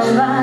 alright